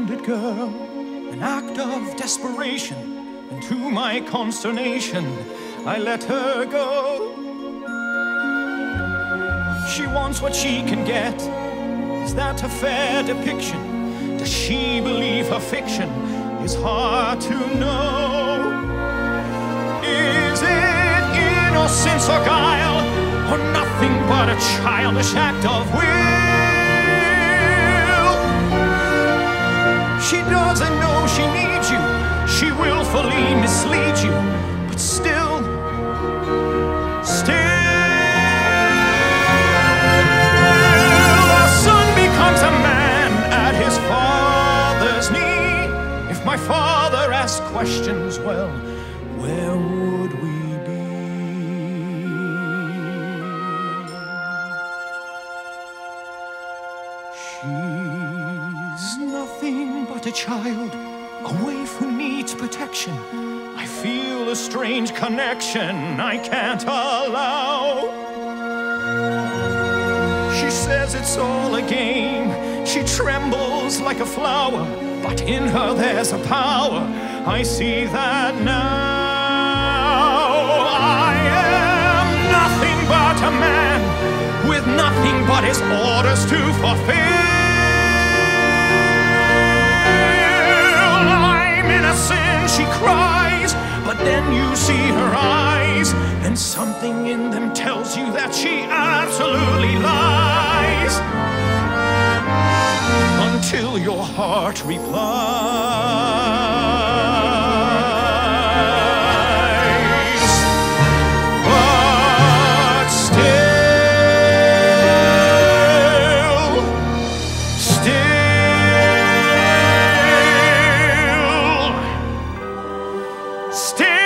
handed girl, an act of desperation, and to my consternation, I let her go. She wants what she can get. Is that a fair depiction? Does she believe her fiction is hard to know? Is it innocence or guile, or nothing but a childish act of will? She doesn't know she needs you, she willfully misleads you, but still, still. A son becomes a man at his father's knee. If my father asked questions, well, where would we be? Nothing but a child, a waif who needs protection. I feel a strange connection I can't allow. She says it's all a game. She trembles like a flower, but in her there's a power. I see that now. I am nothing but a man with nothing but his orders to fulfill. then you see her eyes, and something in them tells you that she absolutely lies. Until your heart replies. Still